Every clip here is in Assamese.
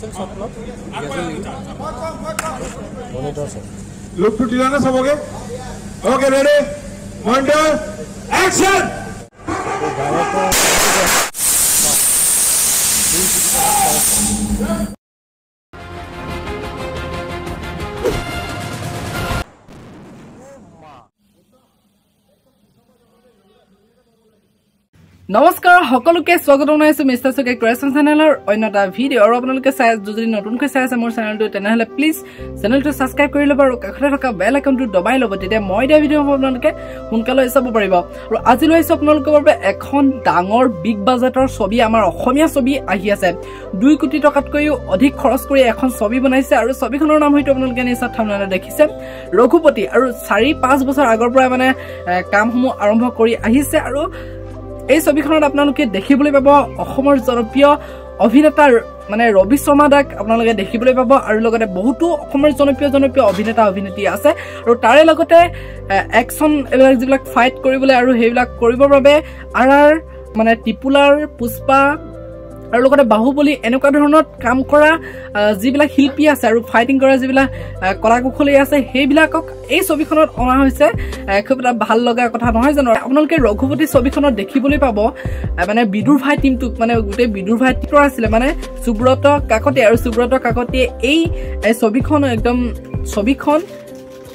कैंसिल स्वप्न मॉनिटर सर लुक टू डिलाना सब हो ओके रेडी मॉनिटर एक्शन নমস্কাৰ সকলোকে স্বাগতম জনাইছো মিষ্টাৰ চুকে ক্ৰিয়েশ্যন চেনেলৰ অন্য এটা ভিডিঅ' আৰু আপোনালোকে চাই যদি নতুনকৈ চাই আছে মোৰ চেনেলটো তেনেহ'লে প্লিজ চেনেলটো ছাবস্ক্ৰাইব কৰি ল'ব আৰু কাষতে থকা বেল আইকনটো দবাই ল'ব তেতিয়া মই দিয়া ভিডিঅ' আপোনালোকে সোনকালে চাব পাৰিব। আৰু আজি লৈ আহিছোঁ আপোনালোকৰ বাবে এখন ডাঙৰ বিগ বাজেটৰ ছবি আমাৰ অসমীয়া ছবি আহি আছে। দুই কোটি টকাতকৈও অধিক খৰচ কৰি এখন ছবি বনাইছে আৰু ছবিখনৰ নাম হয়তো আপোনালোকে নিশ্চয় থামনালে দেখিছে। ৰঘুপতি আৰু চাৰি পাঁচ বছৰ আগৰ পৰাই মানে কামসমূহ আৰম্ভ কৰি আহিছে আৰু এই ছবিখনত আপোনালোকে দেখিবলৈ পাব অসমৰ জনপ্ৰিয় অভিনেতাৰ মানে ৰবি শৰ্মা দাক আপোনালোকে দেখিবলৈ পাব আৰু লগতে বহুতো অসমৰ জনপ্ৰিয় জনপ্ৰিয় অভিনেতা অভিনেত্ৰী আছে। আৰু তাৰে লগতে একশ্যন এইবিলাক যিবিলাক ফাইট কৰিবলৈ আৰু সেইবিলাক কৰিবৰ বাবে আৰ আৰ মানে টিপুলাৰ পুষ্পা আৰু লগতে বাহুবলী এনেকুৱা ধৰণত কাম কৰা যিবিলাক শিল্পী আছে আৰু ফাইটিং কৰা যিবিলাক কলা কুশলী আছে সেইবিলাকক এই ছবিখনত অনা হৈছে খুব এটা ভাল লগা কথা নহয় জানো? আপোনালোকে ৰঘুপতি ছবিখনত দেখিবলৈ পাব মানে বিদুৰ ভাই টীমটোক মানে গোটেই বিদুৰ ভাই টিমৰ আছিলে মানে সুব্ৰত কাকতি আৰু সুব্ৰত কাকতিয়ে এই ছবিখন একদম ছবিখন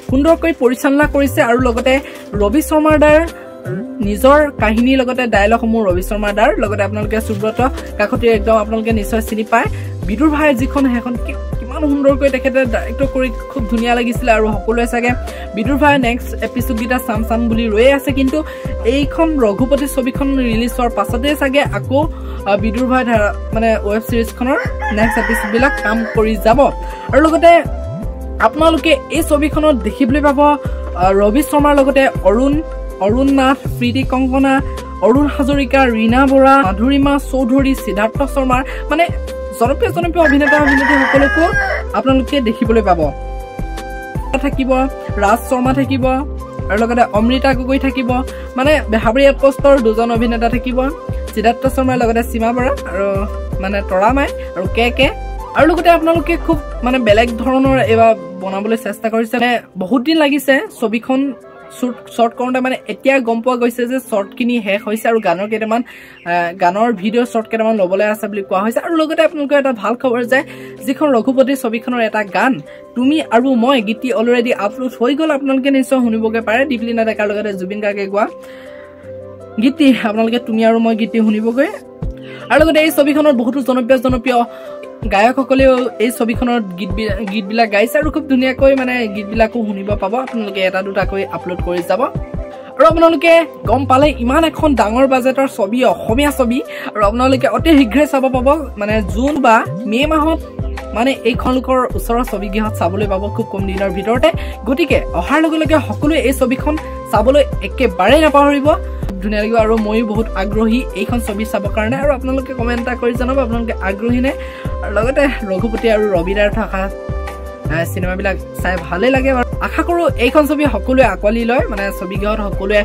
সুন্দৰকৈ পৰিচালনা কৰিছে আৰু লগতে ৰবি শৰ্মাৰ দ্বাৰ নিজৰ কাহিনীৰ লগতে ডায়লগসমূহ ৰবি শৰ্মা দাৰ। লগতে আপোনালোকে সুব্ৰত কাকতি একদম আপোনালোকে নিশ্চয় চিনি পায়। বিদুৰ ভাই যিখন সেইখন কিমান সুন্দৰকৈ তেখেতে ডাইৰেক্টৰ কৰি খুব ধুনীয়া লাগিছিলে আৰু সকলোৱে চাগে বিদুৰ ভাই নেক্সট এপিছডকেইটা চাম চাম বুলি ৰৈয়ে আছে। কিন্তু এইখন ৰঘুপতি ছবিখন ৰিলিজ হোৱাৰ পাছতে চাগে আকৌ বিদুৰ ভাই মানে ৱেব ছিৰিজখনৰ নেক্সট এপিছডবিলাক কাম কৰি যাব। আৰু লগতে আপোনালোকে এই ছবিখনত দেখিবলৈ পাব ৰবি শৰ্মাৰ লগতে অৰুণ অৰুণ নাথ প্ৰীতি কংকনা অৰুণ হাজৰিকা ৰীণা বৰা মাধুৰিমা চৌধুৰী সিদ্ধাৰ্থ শৰ্মাৰ মানে জনপ্ৰিয় জনপ্ৰিয় অভিনেতা অভিনেত্ৰীসকলকো আপোনালোকে দেখিবলৈ পাব। থাকিব ৰাজ শৰ্মা থাকিব আৰু লগতে অমৃতা গগৈ থাকিব। মানে বেহাবৰী এপষ্টৰ দুজন অভিনেতা থাকিব সিদ্ধাৰ্থ শৰ্মাৰ লগতে সীমা বৰা আৰু মানে তৰামাই আৰু কে কে। আৰু লগতে আপোনালোকে খুব মানে বেলেগ ধৰণৰ এইবাৰ বনাবলৈ চেষ্টা কৰিছে। মানে বহুত দিন লাগিছে ছবিখন শ্বৰ্ট কৰোঁতে মানে এতিয়া গম পোৱা গৈছে যে শ্বৰ্টখিনি শেষ হৈছে আৰু গানৰ কেইটামান গানৰ ভিডিঅ' শ্বৰ্ট কেইটামান ল'বলৈ আছে বুলি কোৱা হৈছে। আৰু লগতে আপোনালোকৰ এটা ভাল খবৰ যে যিখন ৰঘুপতি ছবিখনৰ এটা গান তুমি আৰু মই গীতটি অলৰেডি আপলোড হৈ গ'ল আপোনালোকে নিশ্চয় শুনিবগৈ পাৰে। দীপলিনা ডেকাৰ লগতে জুবিন গাৰ্গে গোৱা গীতটি আপোনালোকে তুমি আৰু মই গীতটি শুনিবগৈ। আৰু লগতে এই ছবিখনত বহুতো জনপ্ৰিয় জনপ্ৰিয় গায়কসকলেও এই ছবিখনত গীত গীতবিলাক গাইছে আৰু খুব ধুনীয়াকৈ মানে গীতবিলাকো শুনিব পাব। আপোনালোকে এটা দুটাকৈ আপলোড কৰি যাব। আৰু আপোনালোকে গম পালে ইমান এখন ডাঙৰ বাজেটৰ ছবি অসমীয়া ছবি আৰু আপোনালোকে অতি শীঘ্ৰে চাব পাব। মানে জুন বা মে' মাহত মানে এইখন লোকৰ ওচৰৰ ছবিগৃহত চাবলৈ পাব খুব কম দিনৰ ভিতৰতে। গতিকে অহাৰ লগে লগে সকলোৱে এই ছবিখন চাবলৈ একেবাৰেই নাপাহৰিব। ধুনীয়া লাগিব আৰু ময়ো বহুত আগ্ৰহী এইখন ছবি চাবৰ কাৰণে আৰু আপোনালোকে কমেণ্ট এটা কৰি জনাব আপোনালোকে আগ্ৰহী নে? আৰু লগতে ৰঘুপতি আৰু ৰবিদাৰ থকা চিনেমাবিলাক চাই ভালেই লাগে বাৰু। আশা কৰোঁ এইখন ছবি সকলোৱে আঁকোৱালি লয় মানে ছবিগৃহত সকলোৱে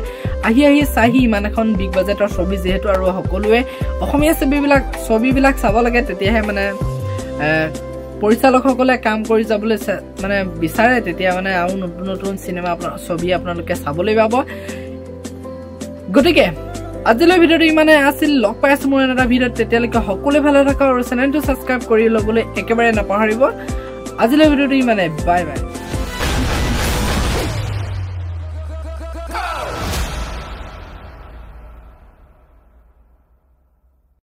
আহি আহি চাহি ইমান এখন বিগ বাজেটৰ ছবি যিহেতু আৰু সকলোৱে অসমীয়া ছবিবিলাক ছবিবিলাক চাব লাগে তেতিয়াহে মানে পৰিচালকসকলে কাম কৰি যাবলৈ মানে বিচাৰে তেতিয়া মানে আৰু নতুন নতুন চিনেমা আপোনাৰ ছবি আপোনালোকে চাবলৈ পাব। গতিকে আজিলৈ ভিডিঅ'টো ইমানে আছিল। লগ পাই আছো মোৰ এটা ভিডিঅ'ত। তেতিয়ালৈকে সকলোৱে ভালে থাকক আৰু চেনেলটো ছাবস্ক্ৰাইব কৰি ল'বলৈ একেবাৰে নাপাহৰিব। আজিলৈ ভিডিঅ'টো ইমানে বাই বাই।